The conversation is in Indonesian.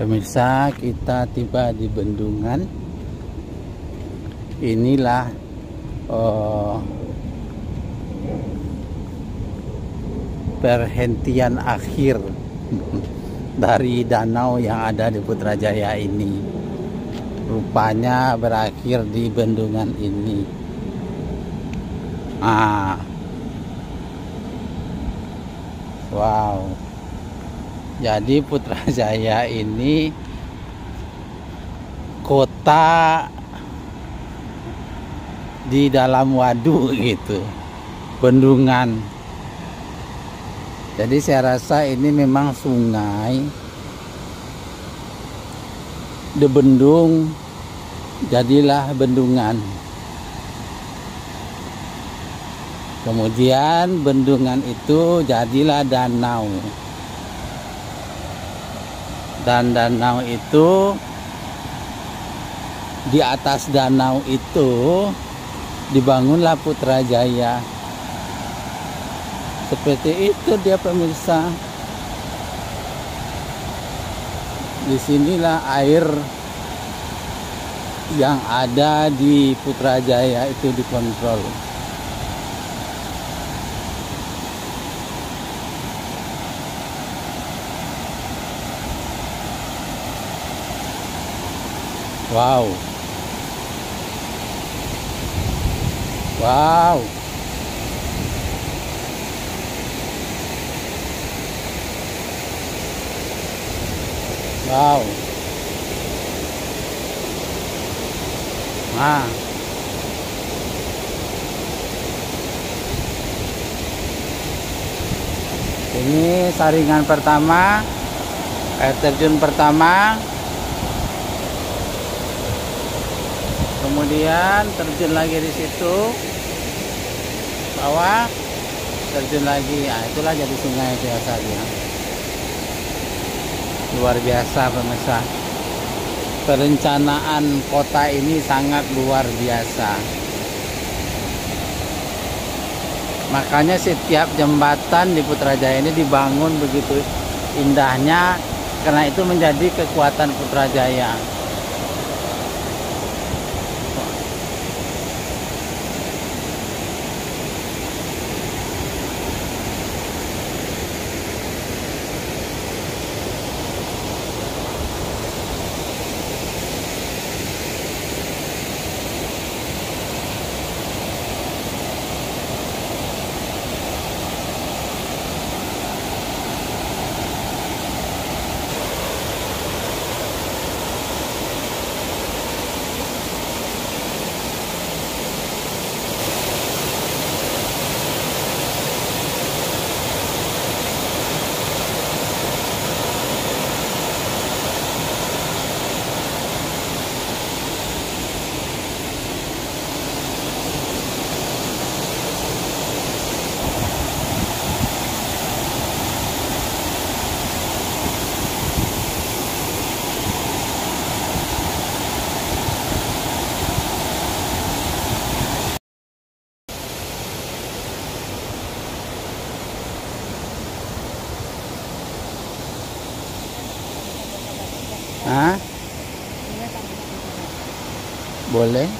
Pemirsa, kita tiba di bendungan. Inilah oh, perhentian akhir dari danau yang ada di Putrajaya ini. Rupanya berakhir di bendungan ini. Ah. Wow. Jadi Putrajaya ini kota di dalam waduk gitu. Bendungan. Jadi saya rasa ini memang sungai dibendung jadilah bendungan. Kemudian bendungan itu jadilah danau. Dan danau itu di atas danau itu dibangunlah Putrajaya. Seperti itu dia pemirsa. Di sinilah air yang ada di Putrajaya itu dikontrol. Wow. Wow. Wow. Nah. Ini saringan pertama, air terjun pertama. Kemudian terjun lagi di situ. Bawah terjun lagi. Nah, itulah jadi sungai biasa dia luar biasa pemirsa perencanaan kota ini sangat luar biasa makanya setiap jembatan di Putrajaya ini dibangun begitu indahnya karena itu menjadi kekuatan Putrajaya Hah? Boleh?